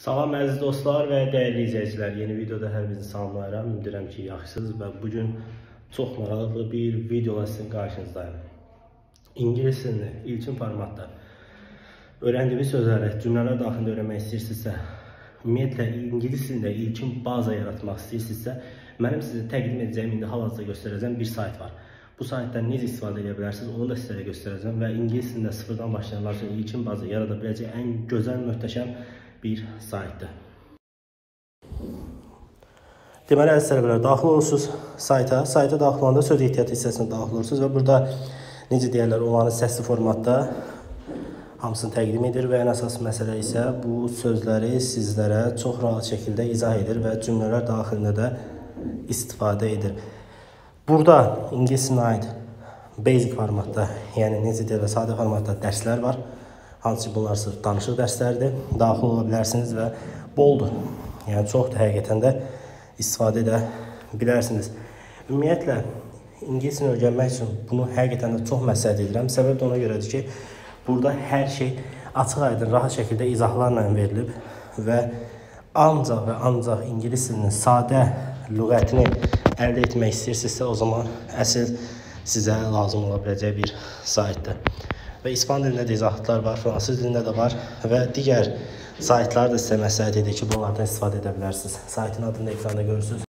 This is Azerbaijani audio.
Salam əziz dostlar və dəyərli izləyicilər. Yeni videoda hər birinizi salamlayıram. Ümid ki, yaxşısınız və bu gün çox maraqlı bir videola sizin qarşınızdayım. İngilis dilini ilkin formatda öyrəndiyiniz sözləri, cümlələr daxilində öyrənmək istəyirsinizsə, ümumiyyətlə ingilis dilində ilkin baza yaratmaq istəyirsinizsə, mənim sizə təqdim edəcəyim indi hal-hazırda göstərəcəyim bir sayt var. Bu saytdan necə istifadə edə bilərsiniz, onu da sizə göstərəcəm və ingilis dilində sıfırdan başlayanlar üçün ilkin baza yarada biləcək ən gözəl, möhtəşəm bir saytdır. Deməli, əziz tələbələr, daxil olursunuz sayta. Sayta daxil olanda söz ehtiyatı hissəsinə daxil olursunuz və burada necə deyərlər, olanı səsli formatda hamısını təqdim edir və ən əsas məsələ isə bu sözləri sizlərə çox rahat şəkildə izah edir və cümlələr daxilində də istifadə edir. Burada ingilisinə aid basic formatda, yəni necə deyirlər, sadə formatda dərslər var. Hansı ki, bunlar sırf danışıq dərsləridir. Daxil ola bilərsiniz və boldur. Yəni çoxdur həqiqətən də istifadə edə bilərsiniz. Ümumiyyətlə ingilis dilini öyrənmək üçün bunu həqiqətən də çox məsləhət edirəm. Səbəb də ona görədir ki, burada hər şey açıq-aydın, rahat şəkildə izahlarla verilib və ancaq və ancaq ingilis dilinin sadə lüğətini əldə etmək istəyirsinizsə, o zaman əsl sizə lazım ola biləcək bir saytdır və ispan dilində də izahatlar var, fransız dilində də var və digər saytlar da sizə məsləhət edir ki, bunlardan istifadə edə bilərsiniz. Saytın adını da ekranda görürsünüz.